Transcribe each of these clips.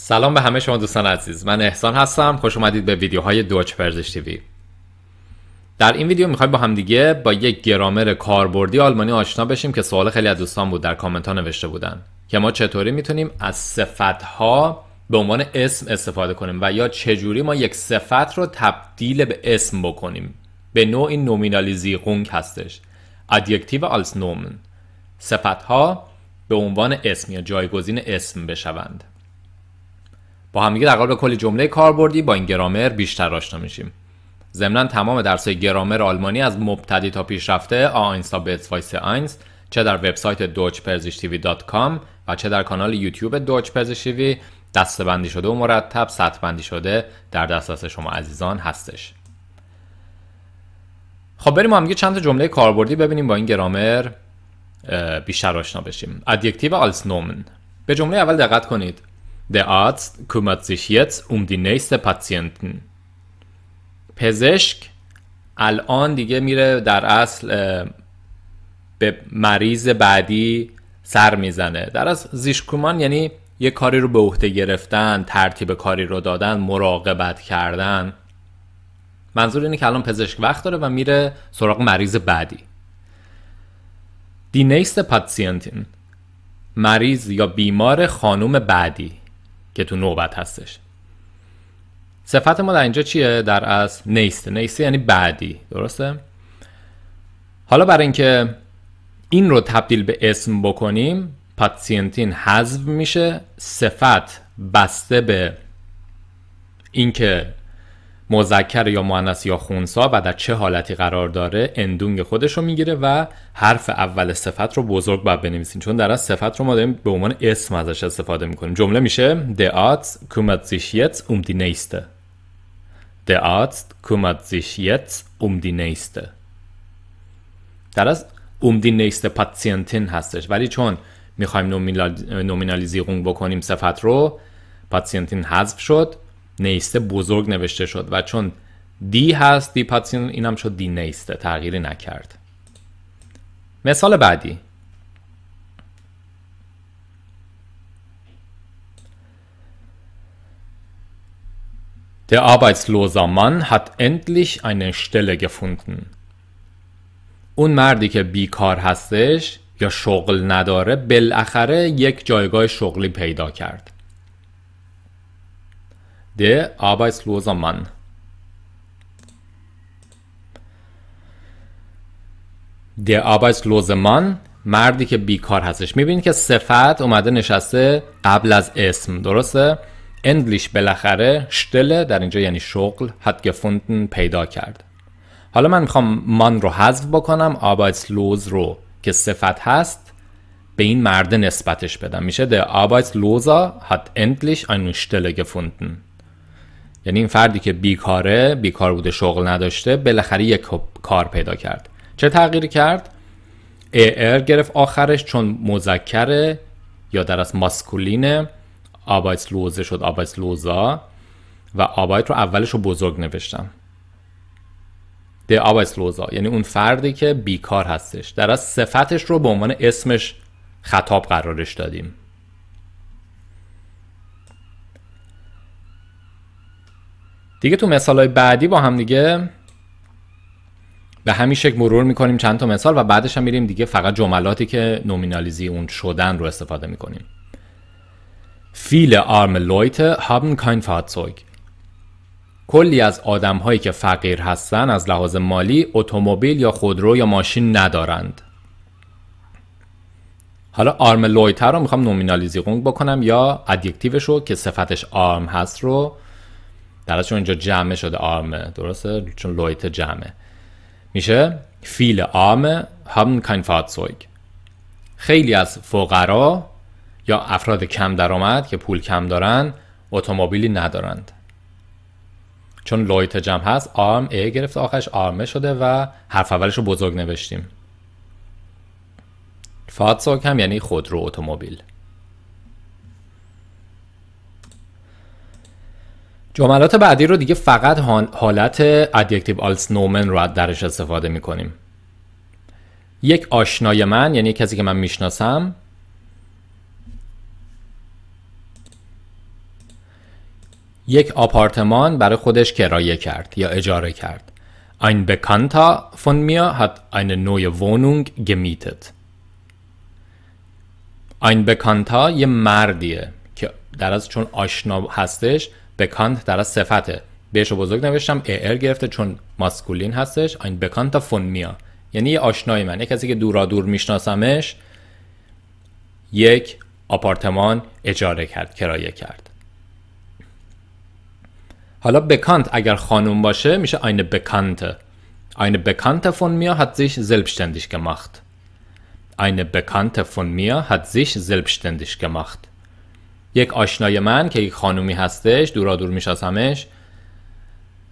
سلام به همه شما دوستان عزیز. من احسان هستم. خوش اومدید به ویدیوهای Deutsch Persisch TV. در این ویدیو می‌خوایم با همدیگه با یک گرامر کاربردی آلمانی آشنا بشیم که سوال خیلی از دوستان بود در کامنت ها نوشته بودن که ما چطوری می‌تونیم از صفت ها به عنوان اسم استفاده کنیم و یا چجوری ما یک صفت رو تبدیل به اسم بکنیم. به نوعی Nominalisierung هستش. Adjektive als Nomen صفت ها به عنوان اسم یا جایگزین اسم بشوند. با همدیگه در قالب کلی جمله کاربردی با این گرامر بیشتر آشنا میشیم. ضمنا تمام درس گرامر آلمانی از مبتدی تا پیشرفته آینستا وایس آینس چه در وبسایت deutschpersischtv.com و چه در کانال یوتیوب Deutsch Persisch TV دسته بندی شده و مرتب سطح بندی شده در دسترس شما عزیزان هستش. خب بریم هم چند تا جمله کاربردی ببینیم با این گرامر بیشتر آشنا بشیم. ادجکتیو آلس نومن به جمله اول دقت کنید. Der Arzt kümmert sich jetzt um die nächste Patienten. پزشک الان دیگه میره در اصل به مریض بعدی سر می‌زنه در از زیشکومان یعنی یه کاری رو به عهده گرفتن ترتیب کاری رو دادن مراقبت کردن منظور اینه که الان پزشک وقت داره و میره سراغ مریض بعدی دی نیست پاتسینتین مریض یا بیمار خانوم بعدی که تو نوبت هستش. صفت ما در اینجا چیه؟ در از نیست. نیست یعنی بعدی. درسته؟ حالا برای اینکه این رو تبدیل به اسم بکنیم پاتسینتین حذف میشه صفت بسته به اینکه مذکر یا مؤنث یا خونسا و در چه حالتی قرار داره اندونگ خودش رو می‌گیره و حرف اول صفت رو بزرگ باید بنویسیم چون در از صفت رو ما داریم به عنوان اسم ازش استفاده می‌کنیم. جمله میشه Arzt kümmert sich jetzt um die nächste. Der Arzt kümmert sich jetzt um die nächste. در از um die nächste Patientin هستش. ولی چون می‌خوایم نومینالیزیرونگ بکنیم صفت رو پاتسینتین حذف شد. نیسته بزرگ نوشته شد و چون دی هست دی پاتسین اینم شد دی نیسته تغییری نکرد مثال بعدی Der arbeitslose Mann hat endlich eine Stelle gefunden. اون مردی که بیکار هستش یا شغل نداره بالاخره یک جایگاه شغلی پیدا کرد. Der arbeitslose Mann. Der arbeitslose Mann مردی که بیکار هستش. می‌بینید که صفت اومده نشسته قبل از اسم درسته؟ اندلیش بالاخره شتله در اینجا یعنی شغل hat gefunden پیدا کرد. حالا من می‌خوام من رو حذف بکنم arbeitslos رو که صفت هست به این مرد نسبتش بدم. میشه der Arbeitslose hat endlich eine Stelle gefunden. یعنی این فردی که بیکاره بیکار بوده شغل نداشته بالاخره یک کار پیدا کرد. چه تغییری کرد؟ ار گرفت آخرش چون مذکره یا در از ماسکولینه. لوزه شد لوزا. و آبایت رو اولش رو بزرگ نوشتم ده لوزا یعنی اون فردی که بیکار هستش. در از صفتش رو به عنوان اسمش خطاب قرارش دادیم. دیگه تو مثال های بعدی با هم دیگه به همین شکل مرور می‌کنیم چند تا مثال و بعدش هم میریم دیگه فقط جملاتی که نومینالیزی اون شدن رو استفاده می‌کنیم Viele arme Leute haben kein Fahrzeug. کلی از آدم هایی که فقیر هستن از لحاظ مالی اتومبیل یا خودرو یا ماشین ندارند. حالا arme Leute رو می‌خوام nominalisieren بکنم یا Adjektiv ش رو که صفتش arm هست رو در چون اینجا جمع شده arme درسته؟ چون Leute جمعه میشه Viele Arme haben kein Fahrzeug خیلی از فقرا یا افراد کم درآمد که پول کم دارن اتومبیلی ندارند. چون Leute جمع هست arm e گرفت آخرش Arme شده و حرف اولش رو بزرگ نوشتیم. Fahrzeug هم یعنی خودرو اتومبیل. جملات بعدی رو دیگه فقط حالت Adjektive als Nomen رو درش استفاده می‌کنیم. یک آشنای من یعنی کسی که من می‌شناسم. یک آپارتمان برای خودش کرایه کرد یا اجاره کرد. Ein Bekannter von mir hat eine neue Wohnung gemietet. Ein Bekannter یه مردیه که در از چون آشنا هستش بکانت در از صفته بهش بزرگ نوشتم ار گرفته چون ماسکولین هستش این بکانتا فون میا یعنی یه آشنای من یک کسی که دورا دور میشناسمش یک آپارتمان اجاره کرد کرایه کرد حالا بکانت اگر خانوم باشه میشه eine Bekannte. Eine Bekannte von mir hat sich selbstständig gemacht. Eine Bekannte von mir hat sich selbstständig gemacht. یک آشنای من که یک خانومی هستش دورا دور میشناسمش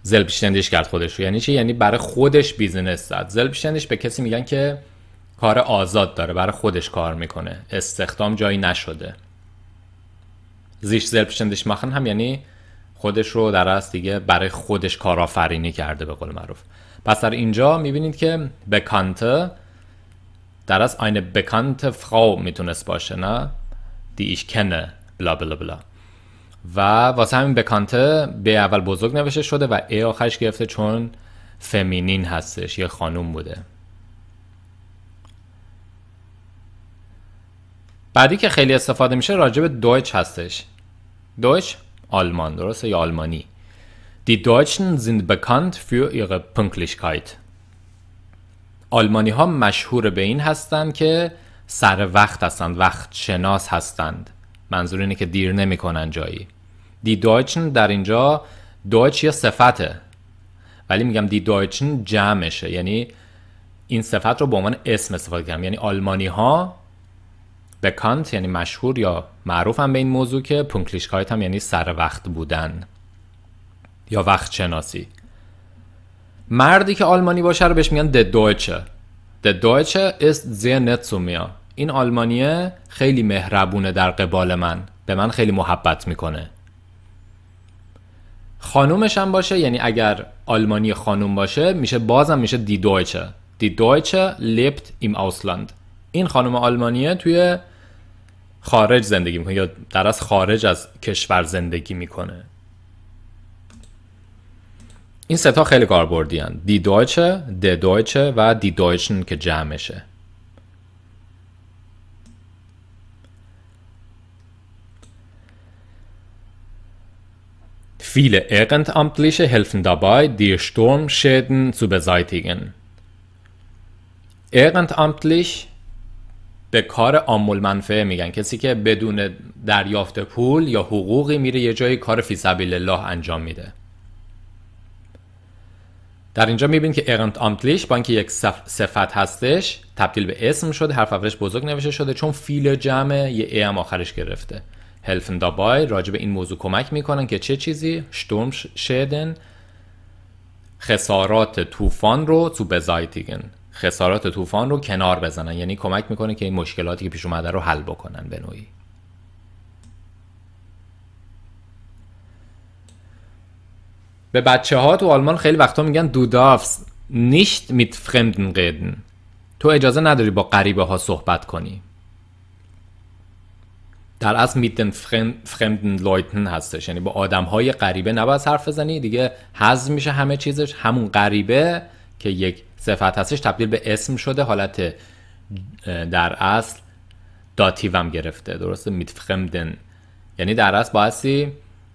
زلبشتندیش کرد خودش رو. یعنی چی؟ یعنی برای خودش بیزینس زد. زلبشتندیش به کسی میگن که کار آزاد داره برای خودش کار می‌کنه. استخدام جایی نشده. زیش زلبشتندیش مخن هم یعنی خودش رو در از دیگه برای خودش کارآفرینی کرده به قول معروف. پس در اینجا می‌بینید که بکانته در از eine bekannte Frau می‌تونست باشه نه؟ die ich kenne بلا بلا بلا. و واسه همین بکانته به اول بزرگ نوشته شده و ای آخرش گرفته چون فمینین هستش یه خانوم بوده. بعدی که خیلی استفاده میشه راجع به دویچ هستش. دویچ آلمان درسته؟ یا آلمانی. Die Deutschen sind bekannt für ihre Pünktlichkeit. آلمانی ها مشهور به این هستند که سر وقت هستند وقت شناس هستند. منظور اینه که دیر نمی‌کنن جایی. دی دویچن در اینجا دویچ یه صفته. ولی میگم دی دویچن جمعشه. یعنی این صفت رو به عنوان اسم استفاده کردم. یعنی آلمانی ها بکانت یعنی مشهور یا معروف هم به این موضوع که پونکلیشکایت هم یعنی سر وقت بودن یا وقت شناسی. مردی که آلمانی باشه رو بهش میگن د دویچه د دویچه است zu mir. این آلمانیه خیلی مهربونه در قبال من. به من خیلی محبت می‌کنه. خانومش هم باشه یعنی اگر آلمانی خانوم باشه میشه بازم میشه دی دویچه. دی دویچه lebt im Ausland. این خانم آلمانیه توی خارج زندگی می‌کنه یا در از خارج از کشور زندگی می‌کنه. این ستا خیلی کاربردی دی دویچه، د دویچه و دی دویچن که جمعشه. Viele Ehrenamtliche helfen dabei, die Sturmschäden zu beseitigen. Ehrenamtlich به کار عامل منفعه میگن. کسی که بدون دریافت پول یا حقوقی میره یه جایی کار فی سبیل الله انجام میده. در اینجا می‌بینید که ارنت آمتلیش با اینکه یک صفت هستش تبدیل به اسم شده حرف اولش بزرگ نوشته شده چون فیل جمع یه ای هم آخرش گرفته. هلفن دابای راجع به این موضوع کمک می‌کنن که چه چیزی؟ شتورم شدن. خسارات طوفان رو تو بزایتیگن خسارات طوفان رو کنار بزنن. یعنی کمک می‌کنه که این مشکلاتی که پیش اومده رو حل بکنن به نوعی. به بچه ها تو آلمان خیلی وقتا میگن دو دافس نیشت میت فرمدن reden. تو اجازه نداری با غریبه ها صحبت کنی. در اصل میتن فرمدن لویتن هستش. یعنی با آدم های غریبه نباید حرف بزنی. دیگه حذف میشه همه چیزش. همون غریبه که یک صفت هستش تبدیل به اسم شده. حالت در اصل داتیو هم گرفته. درسته؟ میتفخمدن یعنی در اصل باعثی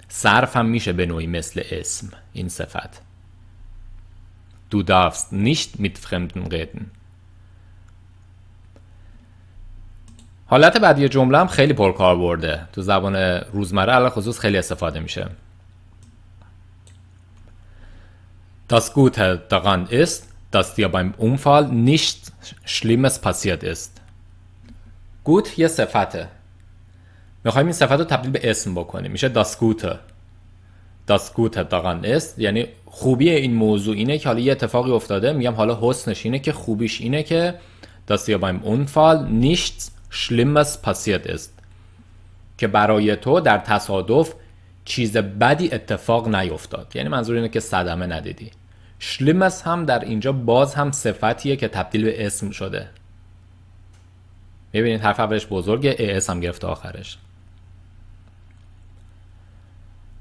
صرف هم میشه به نوعی مثل اسم این صفت. Du darfst nicht mit Fremden reden. حالت بعدی جمله هم خیلی پرکار برده تو زبان روزمره علاوه خصوص خیلی استفاده میشه Das Gute daran ist, dass dir beim Unfall nichts Schlimmes passiert ist. Gut یه صفته. می‌خوایم این صفت رو تبدیل به اسم بکنیم. میشه das Gute. Das Gute daran ist یعنی خوبی این موضوع اینه که حالا یه اتفاقی افتاده میگم حالا حسنش اینه که خوبیش اینه که dass dir beim Unfall nichts Schlimmes passiert ist. که برای تو در تصادف چیز بدی اتفاق نیفتاد. یعنی منظور اینه که صدمه ندیدی. شلیمس هم در اینجا باز هم صفتیه که تبدیل به اسم شده. می‌بینید حرف اولش بزرگه اس هم گرفته آخرش.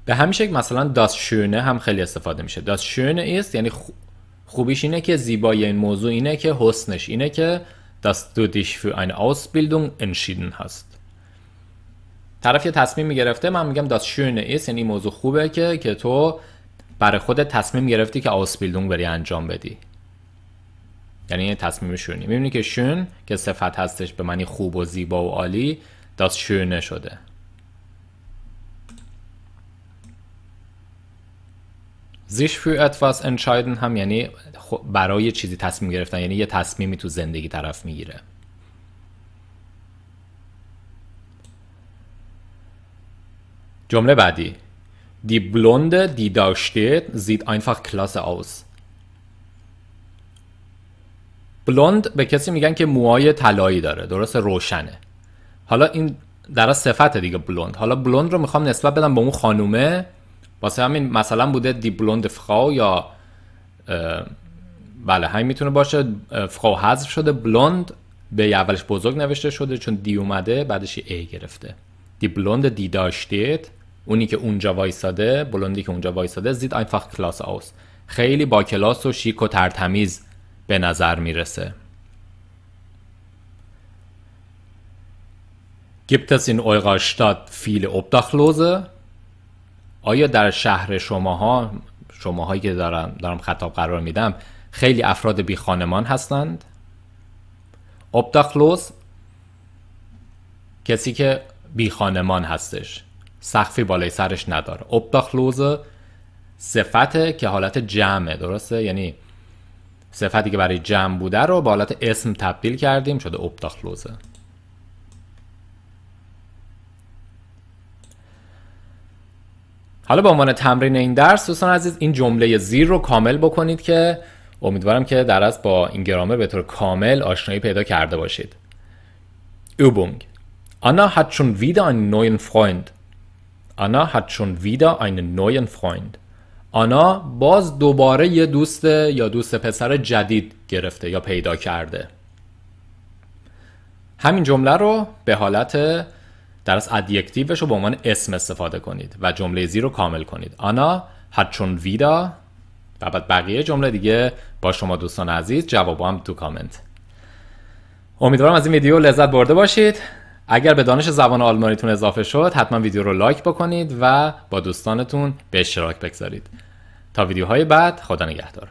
به همین شکل مثلا داس شونه هم خیلی استفاده میشه. داس شونه است یعنی خوبیش اینه که زیبایی این موضوع اینه که حسنش اینه که dass du dich für eine Ausbildung entschieden hast. طرف یه تصمیم گرفته من میگم das schöne ist یعنی موضوع خوبه که که تو برای خودت تصمیم گرفتی که Ausbildung بری انجام بدی. یعنی یه تصمیم شونی. می‌بینی که شون که صفت هستش به معنی خوب و زیبا و عالی das schöne شده. Sich für etwas entscheiden هم یعنی برای چیزی تصمیم گرفتن. یعنی یه تصمیمی تو زندگی طرف می‌گیره. جمله بعدی. Die Blonde, die da steht, sieht einfach klasse aus. بلوند به کسی میگن که موهای طلایی داره. درست روشنه. حالا این در صفت دیگه بلوند حالا بلوند رو می‌خوام نسبت بدم به اون خانومه. واسه همین مثلا بوده دی بلوند فخاو یا بله همین می‌تونه باشه. فخاو حذف شده بلوند به اولش بزرگ نوشته شده چون دی اومده بعدش ای گرفته. دی بلوند دی داشتید اونی که اونجا وایساده بلوندی که اونجا وایساده زید einfach کلاس aus خیلی با کلاس و شیک و ترتمیز به نظر می‌رسه. Gibt es in eurer Stadt viele Obdachlose? آیا در شهر شماها شماهایی که دارم دارم خطاب قرار میدم خیلی افراد بی خانمان هستند؟ obdachlos کسی که بی خانمان هستش سخفی بالای سرش نداره. obdachlos صفته که حالت جمعه درسته؟ یعنی صفتی که برای جمع بوده رو با حالت اسم تبدیل کردیم شده obdachlos حالا به عنوان تمرین این درس دوستان عزیز این جمله زیر رو کامل بکنید که امیدوارم که در از با این گرامر به طور کامل آشنایی پیدا کرده باشید. Übung. Anna hat schon wieder einen neuen Freund. Anna hat schon wieder einen neuen Freund. آنا باز دوباره یه دوست یا دوست پسر جدید گرفته یا پیدا کرده. همین جمله رو به حالت در از ادیکتیوش رو به عنوان اسم استفاده کنید و جمله زیر رو کامل کنید. آنا schon wieder و بعد بقیه جمله دیگه با شما دوستان عزیز جواب هم تو کامنت. امیدوارم از این ویدیو لذت برده باشید. اگر به دانش زبان آلمانیتون اضافه شد حتما ویدیو رو لایک بکنید و با دوستانتون به اشتراک بگذارید. تا ویدیوهای بعد خدا نگهدار.